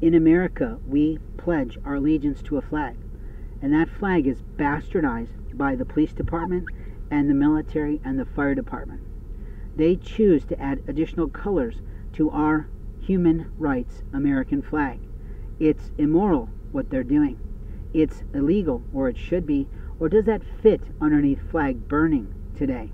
In America, we pledge our allegiance to a flag, and that flag is bastardized by the police department and the military and the fire department. They choose to add additional colors to our human rights American flag. It's immoral what they're doing. It's illegal, or it should be, or does that fit underneath flag burning today?